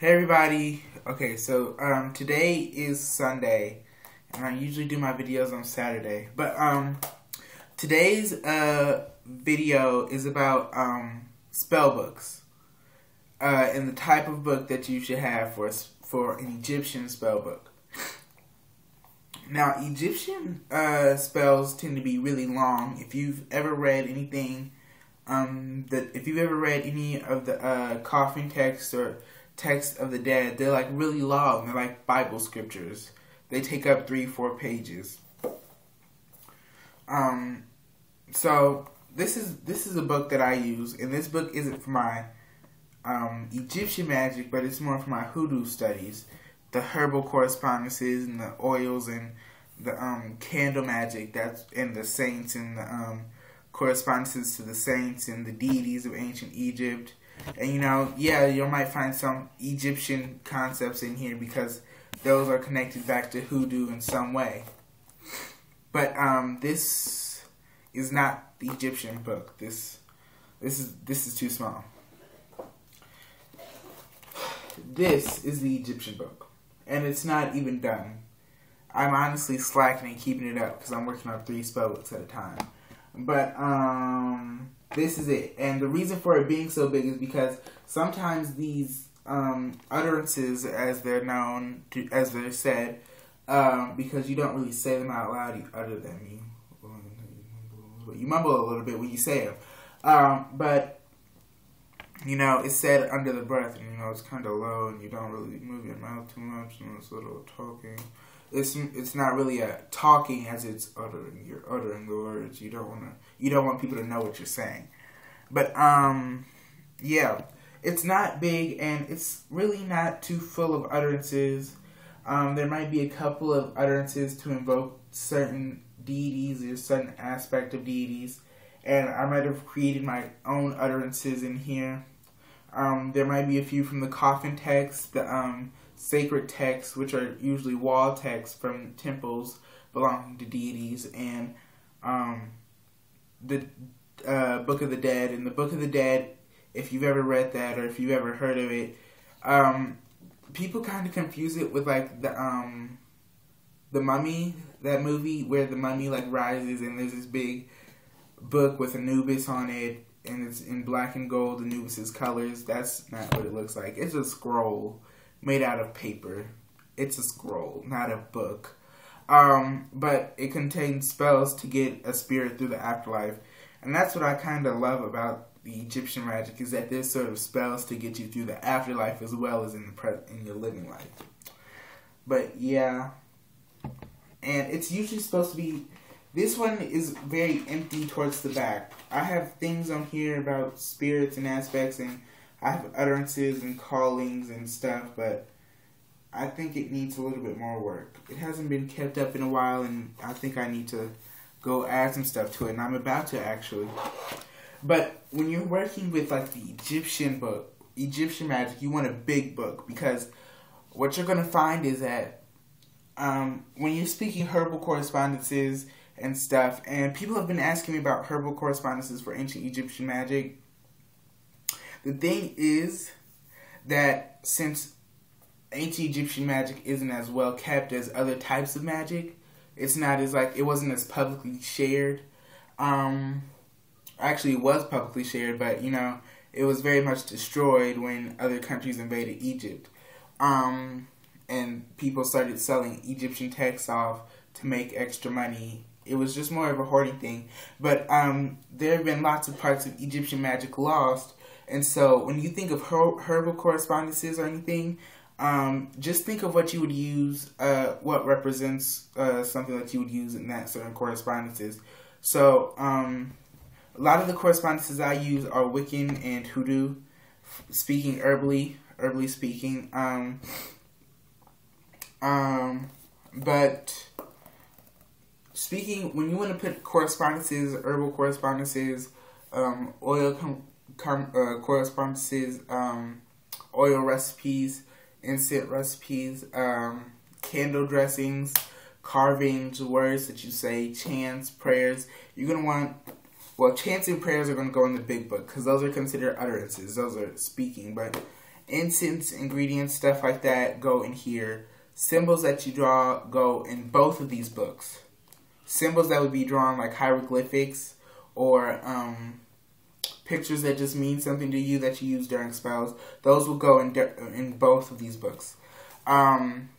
Hey everybody. Okay, so um today is Sunday and I usually do my videos on Saturday. But um today's uh video is about um spell books. Uh and the type of book that you should have for for an Egyptian spell book. Now, Egyptian uh spells tend to be really long. If you've ever read anything um that if you've ever read any of the uh coffin texts or text of the dead, they're like really long. They're like Bible scriptures. They take up three, four pages. Um, so this is this is a book that I use, and this book isn't for my um, Egyptian magic, but it's more for my hoodoo studies, the herbal correspondences and the oils and the um, candle magic that's and the saints and the um, correspondences to the saints and the deities of ancient Egypt and you know, yeah, you might find some Egyptian concepts in here because those are connected back to hoodoo in some way. But um, this is not the Egyptian book. This this is this is too small. This is the Egyptian book, and it's not even done. I'm honestly slacking and keeping it up because I'm working on three spell books at a time. But um this is it. And the reason for it being so big is because sometimes these um, utterances, as they're known, to, as they're said, um, because you don't really say them out loud, you utter them. You, you mumble a little bit when you say them. Um, but, you know, it's said under the breath, and, you know, it's kind of low, and you don't really move your mouth too much, and it's a little talking it's it's not really a talking as it's uttering. You're uttering the words. You don't want to. You don't want people to know what you're saying. But um, yeah, it's not big and it's really not too full of utterances. Um, there might be a couple of utterances to invoke certain deities or certain aspect of deities, and I might have created my own utterances in here. Um, there might be a few from the coffin text, the um, sacred texts, which are usually wall texts from temples belonging to deities, and um, the uh, Book of the Dead. And the Book of the Dead, if you've ever read that or if you've ever heard of it, um, people kind of confuse it with like the um, the Mummy, that movie where the mummy like rises and there's this big book with Anubis on it and it's in black and gold Anubis's colors. That's not what it looks like. It's a scroll made out of paper. It's a scroll, not a book. Um, but it contains spells to get a spirit through the afterlife. And that's what I kind of love about the Egyptian magic is that there's sort of spells to get you through the afterlife as well as in the pre- in your living life. But yeah, and it's usually supposed to be. This one is very empty towards the back. I have things on here about spirits and aspects and I have utterances and callings and stuff, but I think it needs a little bit more work. It hasn't been kept up in a while, and I think I need to go add some stuff to it, and I'm about to actually. But when you're working with like the Egyptian book, Egyptian magic, you want a big book because what you're gonna find is that um, when you're speaking herbal correspondences and stuff, and people have been asking me about herbal correspondences for ancient Egyptian magic the thing is that since ancient Egyptian magic isn't as well kept as other types of magic, it's not as like it wasn't as publicly shared. Um, actually, it was publicly shared, but you know, it was very much destroyed when other countries invaded Egypt. Um, and people started selling Egyptian texts off to make extra money. It was just more of a hoarding thing. But um, there have been lots of parts of Egyptian magic lost and so when you think of her- herbal correspondences or anything, um, just think of what you would use, uh, what represents uh, something that you would use in that certain correspondences. So um, a lot of the correspondences I use are Wiccan and Hoodoo, speaking herbally, herbally speaking. Um, um, but speaking, when you want to put correspondences, herbal correspondences, um, oil com- uh, correspondences, um, oil recipes, incense recipes, um, candle dressings, carvings, words that you say, chants, prayers. You're going to want, well, chants and prayers are going to go in the big book because those are considered utterances. Those are speaking. But Incense, ingredients, stuff like that go in here. Symbols that you draw go in both of these books. Symbols that would be drawn like hieroglyphics or um, pictures that just mean something to you that you use during spells. Those will go in in both of these books. Um,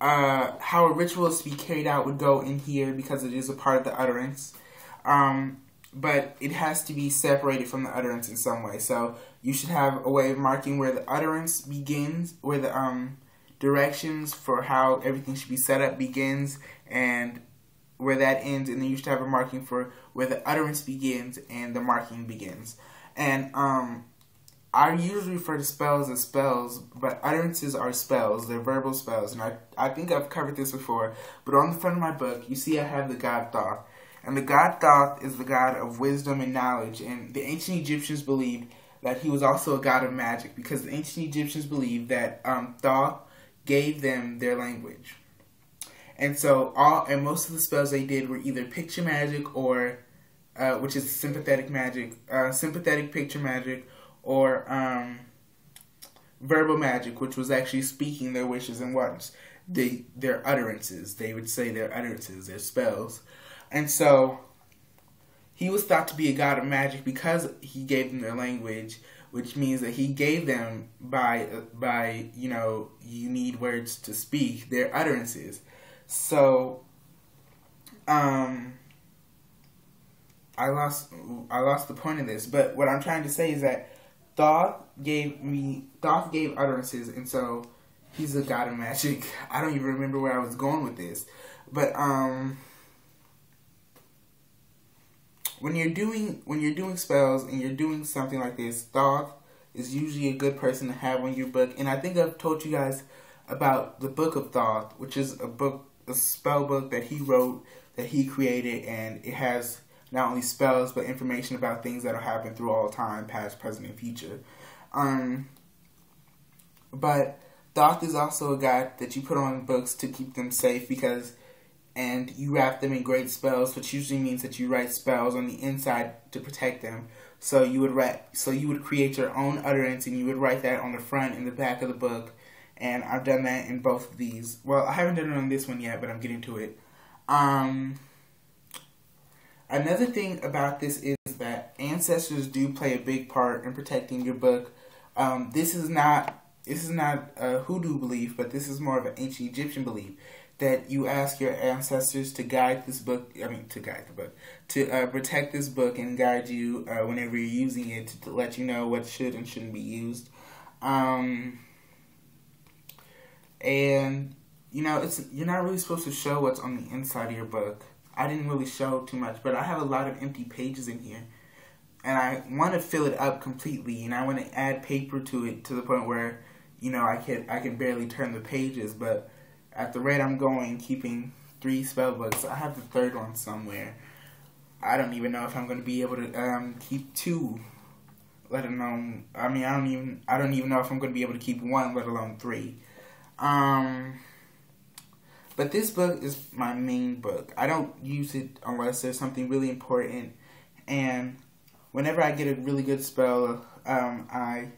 uh, how a ritual is to be carried out would go in here because it is a part of the utterance. Um, but it has to be separated from the utterance in some way. So you should have a way of marking where the utterance begins, where the um, directions for how everything should be set up begins, and where that ends. And then you should have a marking for where the utterance begins and the marking begins. And um, I usually refer to spells as spells, but utterances are spells. They're verbal spells. And I, I think I've covered this before. But on the front of my book, you see I have the god Thoth. And the god Thoth is the god of wisdom and knowledge. And the ancient Egyptians believed that he was also a god of magic because the ancient Egyptians believed that um, Thoth gave them their language. And so all and most of the spells they did were either picture magic or uh, which is sympathetic magic, uh, sympathetic picture magic, or um, verbal magic, which was actually speaking their wishes and wants. They, their utterances. They would say their utterances, their spells. And so he was thought to be a god of magic because he gave them their language, which means that he gave them by by you know you need words to speak their utterances. So, um, I lost I lost the point of this, but what I'm trying to say is that Thoth gave me Thoth gave utterances, and so he's a god of magic. I don't even remember where I was going with this, but um when you're doing when you're doing spells and you're doing something like this, Thoth is usually a good person to have on your book. And I think I've told you guys about the Book of Thoth, which is a book, spell book that he wrote, that he created, and it has not only spells but information about things that'll happen through all time, past, present, and future. Um, but Thoth is also a guy that you put on books to keep them safe because and you wrap them in great spells, which usually means that you write spells on the inside to protect them. So you would write, so you would create your own utterance, and you would write that on the front and the back of the book. And I've done that in both of these. Well, I haven't done it on this one yet, but I'm getting to it. Um, another thing about this is that ancestors do play a big part in protecting your book. Um, this is not this is not a hoodoo belief, but this is more of an ancient Egyptian belief that you ask your ancestors to guide this book. I mean, to guide the book, to uh, protect this book and guide you uh, whenever you're using it to, to, let you know what should and shouldn't be used. Um, and you know, it's you're not really supposed to show what's on the inside of your book. I didn't really show too much, but I have a lot of empty pages in here. And I want to fill it up completely, and I want to add paper to it to the point where, you know, I can I can barely turn the pages, but at the rate I'm going, keeping three spell books, I have the third one somewhere. I don't even know if I'm going to be able to um, keep two, let alone. I mean, I don't even. I don't even know if I'm going to be able to keep one, let alone three. Um, but this book is my main book. I don't use it unless there's something really important. And whenever I get a really good spell, um, I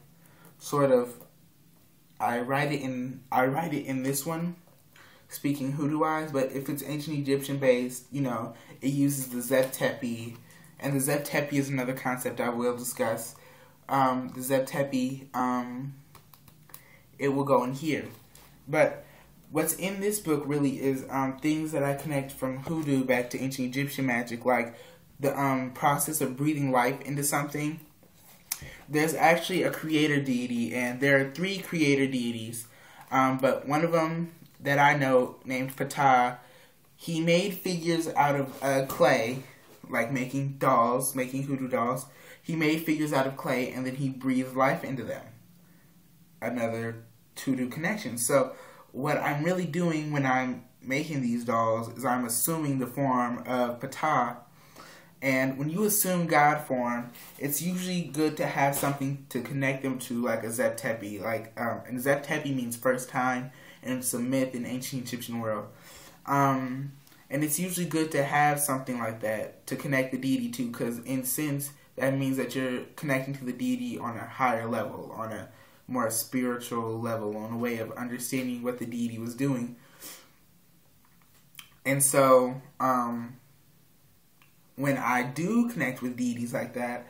sort of I write it in. I write it in this one speaking hoodoo wise, but if it's ancient Egyptian based, you know, it uses the Zep Tepi, and the Zep Tepi is another concept I will discuss. Um, the Zep Tepi, um, it will go in here. But what's in this book really is um, things that I connect from hoodoo back to ancient Egyptian magic, like the um, process of breathing life into something. There's actually a creator deity, and there are three creator deities. Um, but one of them that I know named Ptah, he made figures out of uh, clay, like making dolls, making hoodoo dolls. He made figures out of clay and then he breathed life into them. Another hoodoo connections. So what I'm really doing when I'm making these dolls is I'm assuming the form of Ptah. And when you assume God form, it's usually good to have something to connect them to, like a Zep Tepi. Like, um, and Zep Tepi means first time and it's a myth in ancient Egyptian world. Um, and it's usually good to have something like that to connect the deity to, because in sense that means that you're connecting to the deity on a higher level, on a more spiritual level, on a way of understanding what the deity was doing. And so, um, when I do connect with deities like that,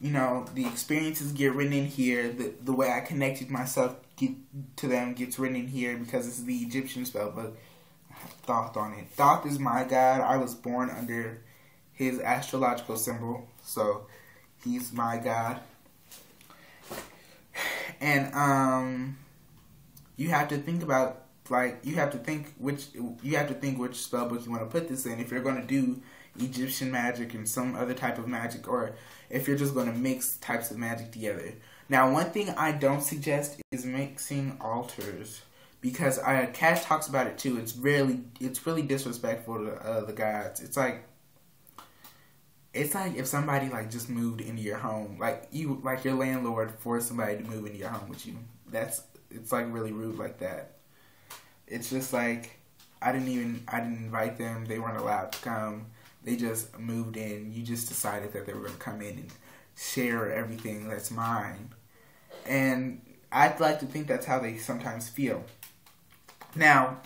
you know, the experiences get written in here. The the way I connected myself get, to them gets written in here because it's the Egyptian spell book. Thoth on it. Thoth is my god. I was born under his astrological symbol, so he's my god. And um, you have to think about like you have to think which you have to think which spell book you want to put this in if you're going to do Egyptian magic and some other type of magic, or if you're just going to mix types of magic together. Now, one thing I don't suggest is mixing altars because I, Cash talks about it too. It's really it's really disrespectful to uh, the gods. It's like it's like if somebody like just moved into your home, like you like your landlord forced somebody to move into your home with you. That's it's like really rude like that. It's just like I didn't even I didn't invite them. They weren't allowed to come. They just moved in. You just decided that they were going to come in and share everything that's mine. And I'd like to think that's how they sometimes feel. Now,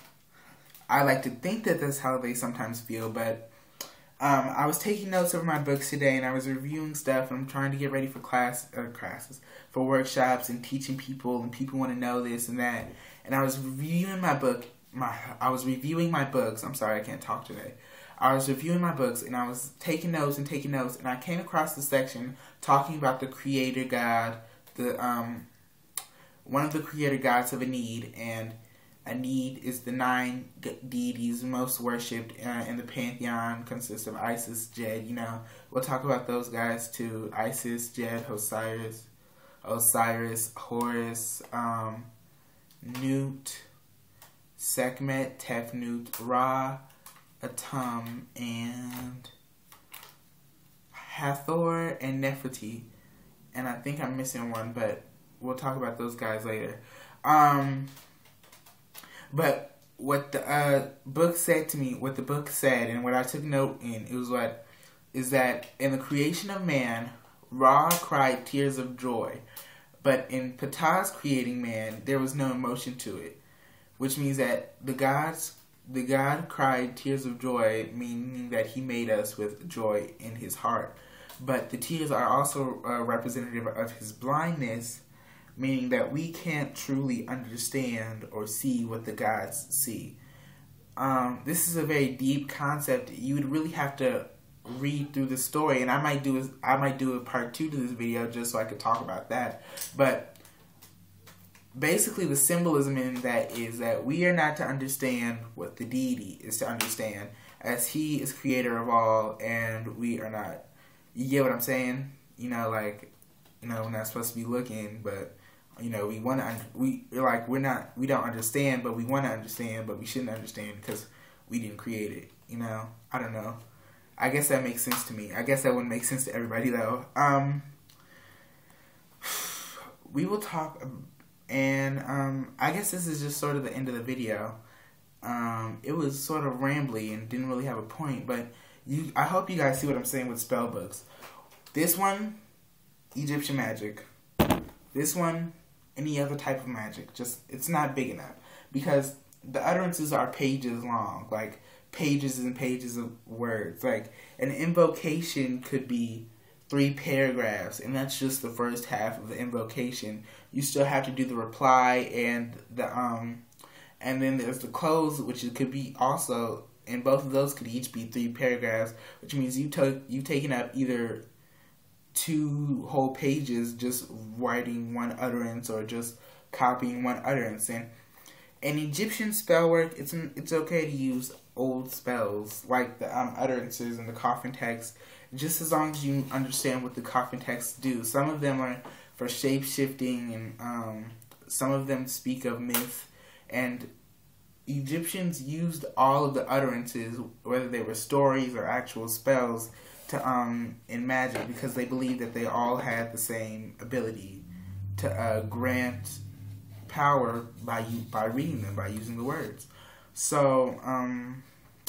I like to think that that's how they sometimes feel, but um, I was taking notes over my books today, and I was reviewing stuff. And I'm trying to get ready for class uh, classes, for workshops, and teaching people, and people want to know this and that. And I was reviewing my book. My I was reviewing my books. I'm sorry, I can't talk today. I was reviewing my books and I was taking notes and taking notes, and I came across the section talking about the creator god, the um, one of the creator gods of Ennead, and Ennead is the nine deities most worshipped uh, in the pantheon. Consists of Isis, Geb. You know, we'll talk about those guys too: Isis, Geb, Osiris, Osiris, Horus, um, Nut, Sekhmet, Tefnut, Ra. Atum, and Hathor and Nefertiti. And I think I'm missing one, but we'll talk about those guys later. Um, but what the uh, book said to me, what the book said, and what I took note in, it was what is that in the creation of man, Ra cried tears of joy, but in Ptah's creating man, there was no emotion to it, which means that the gods the God cried tears of joy, meaning that He made us with joy in His heart. But the tears are also uh, representative of His blindness, meaning that we can't truly understand or see what the gods see. Um, this is a very deep concept. You would really have to read through the story, and I might do I might do a part two to this video just so I could talk about that. But basically the symbolism in that is that we are not to understand what the deity is to understand as he is creator of all and we are not you get what i'm saying you know like you know we're not supposed to be looking but you know we want to we like we're not we don't understand but we want to understand but we shouldn't understand because we didn't create it you know i don't know i guess that makes sense to me i guess that wouldn't make sense to everybody though um we will talk and um, I guess this is just sort of the end of the video. Um, it was sort of rambly and didn't really have a point, but you, I hope you guys see what I'm saying with spell books. This one, Egyptian magic. This one, any other type of magic. Just it's not big enough because the utterances are pages long, like pages and pages of words. Like an invocation could be three paragraphs, and that's just the first half of the invocation. You still have to do the reply and the um, and then there's the close, which it could be also, and both of those could each be three paragraphs, which means you took you've taken up either two whole pages just writing one utterance or just copying one utterance. And in Egyptian spell work, it's it's okay to use old spells like the um, utterances and the coffin text just as long as you understand what the coffin texts do. Some of them are for shape shifting, and um, some of them speak of myth. And Egyptians used all of the utterances, whether they were stories or actual spells, to um in magic because they believed that they all had the same ability to uh, grant power by you by reading them by using the words. So um,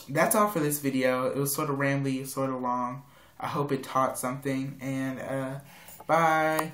that's all for this video. It was sort of rambly, sort of long. I hope it taught something, and uh, bye.